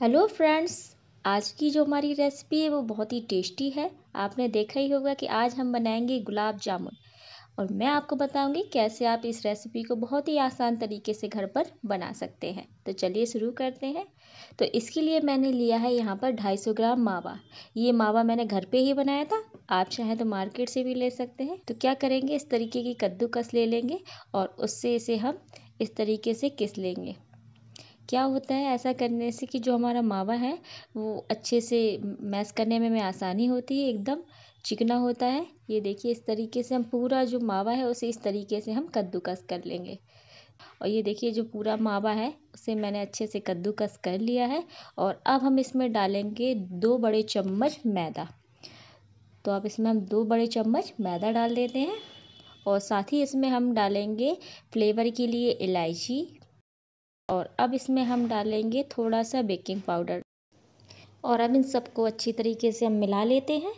Hello friends, आज की जो हमारी रेसिपी है वो बहुत ही टेस्टी है। आपने देखा ही होगा कि आज हम बनाएँगे गुलाब जामुन। और मैं आपको बताऊँगी कैसे आप इस रेसिपी को बहुत ही आसान तरीके से घर पर बना सकते हैं। तो चलिए शुरू करते हैं। तो इसके लिए मैंने लिया है यहाँ पर 250 ग्राम मावा। ये मावा मैंने घर पे ही बनाया था, आप चाहें तो मार्केट से भी ले सकते हैं। तो क्या करेंगे, इस तरीके की कद्दूकस ले लेंगे और उससे इसे हम इस तरीके से किस लेंगे। क्या होता है ऐसा करने से कि जो हमारा मावा है वो अच्छे से मैश करने में, हमें आसानी होती है एकदम चिकना होता है। ये देखिए इस तरीके से हम पूरा जो मावा है उसे इस तरीके से हम कद्दूकस कर लेंगे। और ये देखिए जो पूरा मावा है उसे मैंने अच्छे से कद्दूकस कर लिया है। और अब हम इसमें डालेंगे दो बड़े चम्मच मैदा। तो अब इसमें हम दो बड़े चम्मच मैदा डाल देते हैं। और साथ ही इसमें हम डालेंगे फ्लेवर के लिए इलायची। और अब इसमें हम डालेंगे थोड़ा सा बेकिंग पाउडर। और अब इन सबको अच्छी तरीके से हम मिला लेते हैं।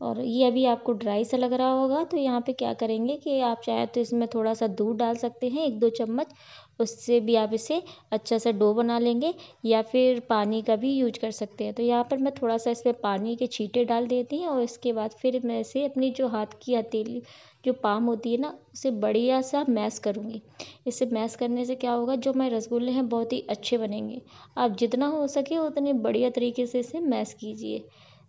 और ये अभी आपको ड्राई सा लग रहा होगा तो यहाँ पे क्या करेंगे कि आप चाहे तो इसमें थोड़ा सा दूध डाल सकते हैं, एक दो चम्मच। उससे भी आप इसे अच्छा सा डो बना लेंगे, या फिर पानी का भी यूज़ कर सकते हैं। तो यहाँ पर मैं थोड़ा सा इसमें पानी के छींटे डाल देती हूँ, और इसके बाद फिर मैं इसे अपनी जो हाथ की हथेली, जो पाम होती है ना, उसे बढ़िया सा मैश करूँगी। इसे मैश करने से क्या होगा, जो मैं रसगुल्ले हैं, बहुत ही अच्छे बनेंगे। आप जितना हो सके उतने बढ़िया तरीके से इसे मैश कीजिए।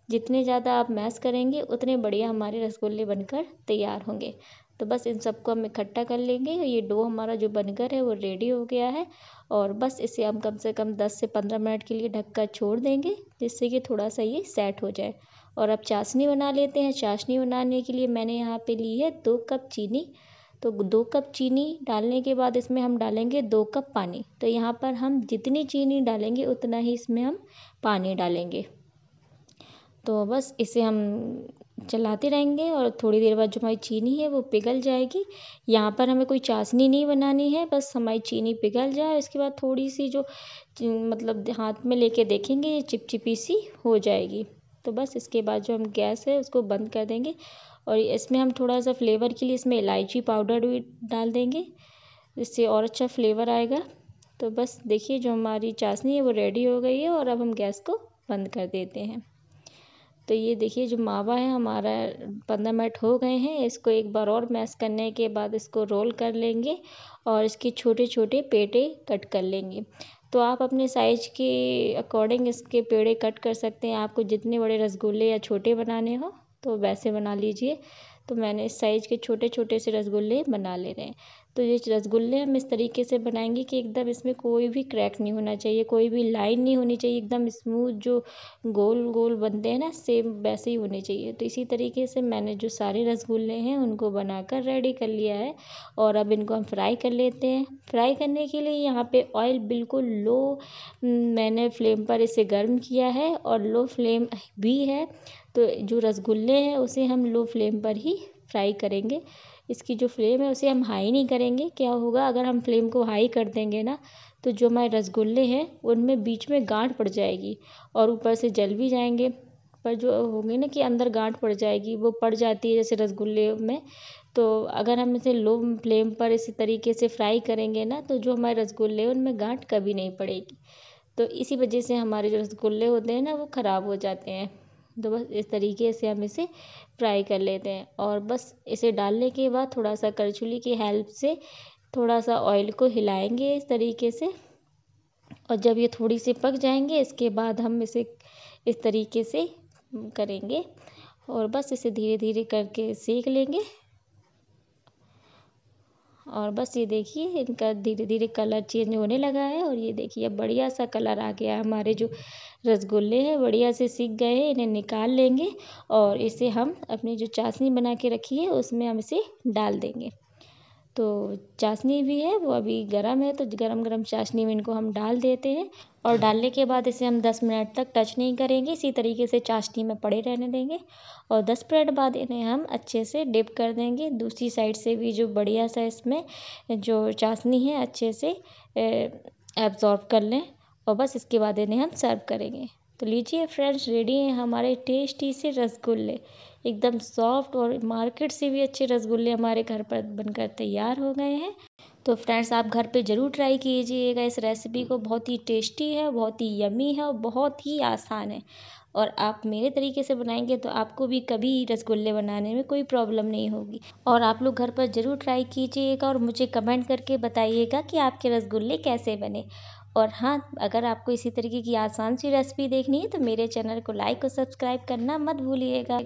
जितने ज़्यादा आप मैश करेंगे, उतने बढ़िया हमारे रसगुल्ले बनकर तैयार होंगे। तो बस इन सबको हम इकट्ठा कर लेंगे। ये डो हमारा जो बनकर है, वो रेडी हो गया है और बस इसे हम कम से कम 10 से 15 मिनट के लिए ढक कर छोड़ देंगे, जिससे कि थोड़ा सा ये सेट हो जाए। और अब चाशनी बना लेते हैं। चाशनी बनाने के लिए मैंने यहाँ पे ली है दो कप चीनी। तो दो कप चीनी डालने के बाद इसमें हम डालेंगे दो कप पानी। तो यहाँ पर हम जितनी चीनी डालेंगे, उतना ही इसमें हम पानी डालेंगे। तो बस इसे हम चलाते रहेंगे और थोड़ी देर बाद जो हमारी चीनी है वो पिघल जाएगी। यहाँ पर हमें कोई चाशनी नहीं बनानी है, बस हमारी चीनी पिघल जाए इसके बाद थोड़ी सी जो मतलब हाथ में लेके देखेंगे, ये चिपचिपी सी हो जाएगी। तो बस इसके बाद जो हम गैस है उसको बंद कर देंगे और इसमें हम थोड़ा सा फ्लेवर के लिए इसमें इलायची पाउडर भी डाल देंगे इससे और अच्छा फ्लेवर आएगा। तो बस देखिए जो हमारी चाशनी है वो रेडी हो गई है और अब हम गैस को बंद कर देते हैं। तो ये देखिए, जो मावा है, हमारा पंद्रह मिनट हो गए हैं। इसको एक बार और मैश करने के बाद इसको रोल कर लेंगे और इसके छोटे छोटे पेटे कट कर लेंगे। तो आप अपने साइज़ के अकॉर्डिंग इसके पेड़े कट कर सकते हैं। आपको जितने बड़े रसगुल्ले या छोटे बनाने हो। तो वैसे बना लीजिए। तो मैंने इस साइज़ के छोटे छोटे से रसगुल्ले बना ले रहे हैं। तो ये रसगुल्ले हम इस तरीके से बनाएँगे कि एकदम इसमें कोई भी क्रैक नहीं होना चाहिए, कोई भी लाइन नहीं होनी चाहिए, एकदम स्मूथ जो गोल गोल बनते हैं ना, सेम वैसे ही होने चाहिए। तो इसी तरीके से मैंने जो सारे रसगुल्ले हैं उनको बनाकर रेडी कर लिया है और अब इनको हम फ्राई कर लेते हैं। फ्राई करने के लिए यहाँ पे ऑयल बिल्कुल लो, मैंने फ्लेम पर इसे गर्म किया है और लो फ्लेम भी है। तो जो रसगुल्ले हैं, उसे हम लो फ्लेम पर ही फ्राई करेंगे। इसकी जो फ्लेम है, उसे हम हाई नहीं करेंगे। क्या होगा, अगर हम फ्लेम को हाई कर देंगे ना तो जो हमारे रसगुल्ले हैं, उनमें बीच में गांठ पड़ जाएगी और ऊपर से जल भी जाएँगे। पर जो होंगे ना कि अंदर गांठ पड़ जाएगी, वो पड़ जाती है जैसे रसगुल्ले में। तो अगर हम इसे लो फ्लेम पर इसी तरीके से फ्राई करेंगे ना तो जो हमारे रसगुल्ले हैं, उनमें गांठ कभी नहीं पड़ेगी। तो इसी वजह से हमारे जो रसगुल्ले होते हैं ना, वो ख़राब हो जाते हैं। तो बस इस तरीके से हम इसे फ्राई कर लेते हैं। और बस इसे डालने के बाद थोड़ा सा करछुली की हेल्प से थोड़ा सा ऑयल को हिलाएँगे इस तरीके से। और जब ये थोड़ी सी पक जाएँगे, इसके बाद हम इसे इस तरीके से करेंगे। और बस इसे धीरे धीरे करके सेक लेंगे। और बस ये देखिए, इनका धीरे धीरे कलर चेंज होने लगा है और ये देखिए, अब बढ़िया सा कलर आ गया हमारे जो रसगुल्ले हैं, बढ़िया से सीख गए हैं, इन्हें निकाल लेंगे और इसे हम अपनी जो चाशनी बना के रखी है, उसमें हम इसे डाल देंगे। तो चाशनी भी है, वो अभी गर्म है तो गरम गरम चाशनी में इनको हम डाल देते हैं और डालने के बाद इसे हम दस मिनट तक टच नहीं करेंगे, इसी तरीके से चाशनी में पड़े रहने देंगे और दस मिनट बाद इन्हें हम अच्छे से डिप कर देंगे। दूसरी साइड से भी जो बढ़िया सा इसमें जो चाशनी है, अच्छे से एब्ज़ॉर्ब कर लें और बस इसके बाद इन्हें हम सर्व करेंगे। तो लीजिए फ्रेंड्स रेडी हैं हमारे टेस्टी से रसगुल्ले। एकदम सॉफ्ट और मार्केट से भी अच्छे रसगुल्ले हमारे घर पर बनकर तैयार हो गए हैं। तो फ्रेंड्स आप घर पे ज़रूर ट्राई कीजिएगा। इस रेसिपी को बहुत ही टेस्टी है, बहुत ही यमी है और बहुत ही आसान है। और आप मेरे तरीके से बनाएँगे तो आपको भी कभी रसगुल्ले बनाने में कोई प्रॉब्लम नहीं होगी। और आप लोग घर पर ज़रूर ट्राई कीजिएगा और मुझे कमेंट करके बताइएगा कि आपके रसगुल्ले कैसे बने। और हाँ अगर आपको इसी तरीके की आसान सी रेसिपी देखनी है तो मेरे चैनल को लाइक और सब्सक्राइब करना मत भूलिएगा।